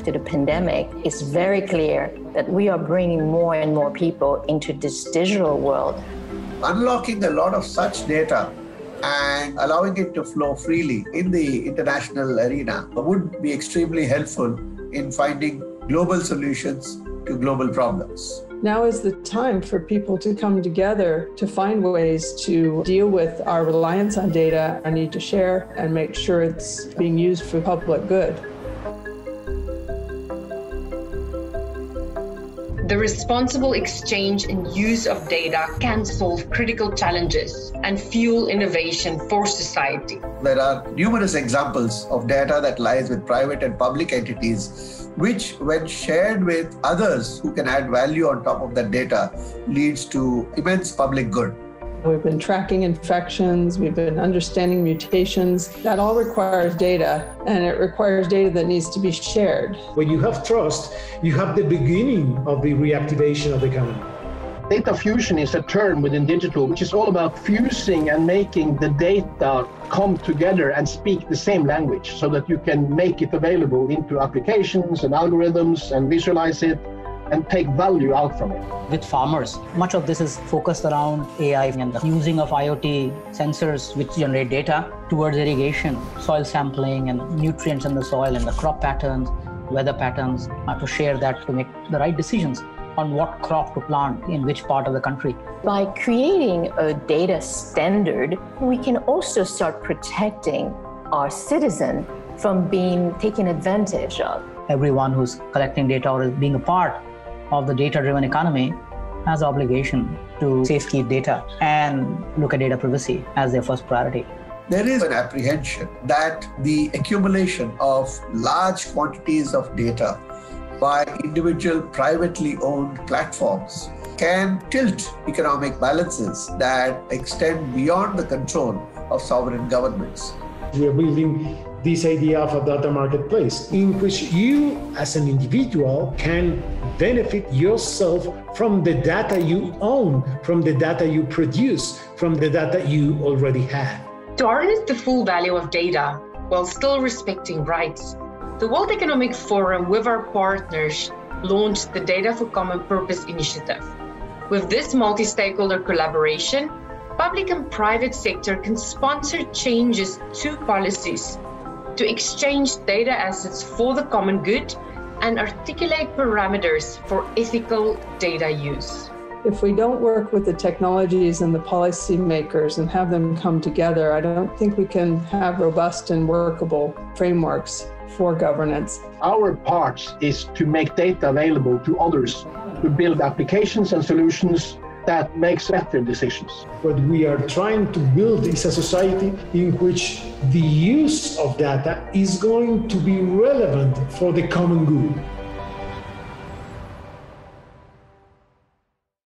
after the pandemic, it's very clear that we are bringing more and more people into this digital world. Unlocking a lot of such data and allowing it to flow freely in the international arena would be extremely helpful in finding global solutions to global problems. Now is the time for people to come together to find ways to deal with our reliance on data, our need to share, and make sure it's being used for public good. The responsible exchange and use of data can solve critical challenges and fuel innovation for society. There are numerous examples of data that lies with private and public entities, which, when shared with others who can add value on top of that data, leads to immense public good. We've been tracking infections, we've been understanding mutations. That all requires data, and it requires data that needs to be shared. When you have trust, you have the beginning of the reactivation of the economy. Data fusion is a term within digital which is all about fusing and making the data come together and speak the same language so that you can make it available into applications and algorithms and visualize it and take value out from it. With farmers, much of this is focused around AI and the using of IoT sensors which generate data towards irrigation, soil sampling, and nutrients in the soil and the crop patterns, weather patterns, uh, to share that to make the right decisions on what crop to plant in which part of the country. By creating a data standard, we can also start protecting our citizen from being taken advantage of. Everyone who's collecting data or is being a part of the data driven economy has obligation to safekeep data and look at data privacy as their first priority. There is an apprehension that the accumulation of large quantities of data by individual privately owned platforms can tilt economic balances that extend beyond the control of sovereign governments. We are building this idea of a data marketplace in which you as an individual can benefit yourself from the data you own, from the data you produce, from the data you already have. To harness the full value of data while still respecting rights, the World Economic Forum, with our partners, launched the Data for Common Purpose initiative. With this multi stakeholder collaboration, public and private sector can sponsor changes to policies to exchange data assets for the common good and articulate parameters for ethical data use. If we don't work with the technologies and the policymakers and have them come together, I don't think we can have robust and workable frameworks for governance. Our part is to make data available to others to build applications and solutions that makes better decisions. What we are trying to build is a society in which the use of data is going to be relevant for the common good.